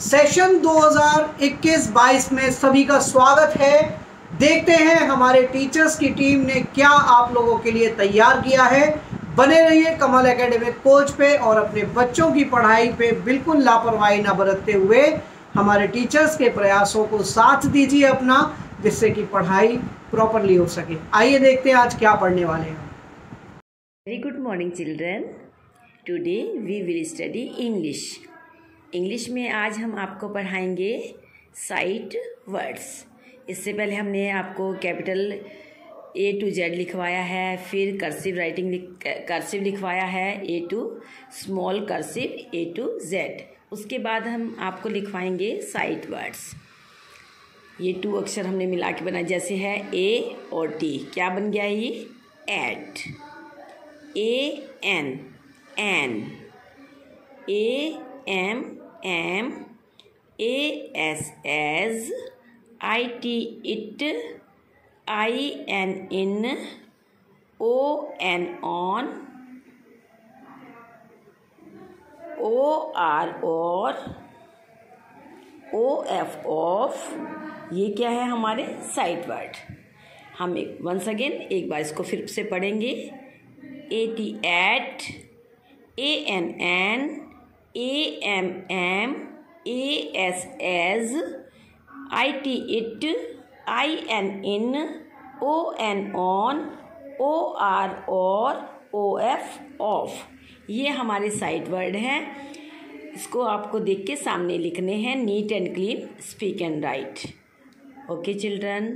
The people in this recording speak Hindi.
सेशन 2021-22 में सभी का स्वागत है देखते हैं हमारे टीचर्स की टीम ने क्या आप लोगों के लिए तैयार किया है बने रहिए कमल एकेडमिक कोच पे और अपने बच्चों की पढ़ाई पे बिल्कुल लापरवाही ना बरतते हुए हमारे टीचर्स के प्रयासों को साथ दीजिए अपना, जिससे कि पढ़ाई प्रॉपरली हो सके आइए देखते हैं आज क्या पढ़ने वाले हैं very good morning children. Today we will study English. English में आज हम आपको पढ़ाएँगे साइट वर्ड्स। इससे पहले हमने आपको कैपिटल ए टू जेड लिखवाया है, फिर कर्सिव राइटिंग कर्सिव लिखवाया है A to small cursive A to Z उसके बाद हम आपको लिखवाएँगे साइट वर्ड्स। ये टू अक्षर हमने मिला के बनाया जैसे है ए और टी क्या बन गया ये? At A N an A M am A S as I T it I N in O N on O R or O F of ये क्या है हमारे साइड वर्ड। हम एक वंस अगेन एक बार इसको फिर से पढ़ेंगे। A T at A N an A M am A S as I T it I N in O N on O R or O F of ये हमारे साइड वर्ड हैं। इसको आपको देख के सामने लिखने हैं, neat and clean, speak and write. Okay children.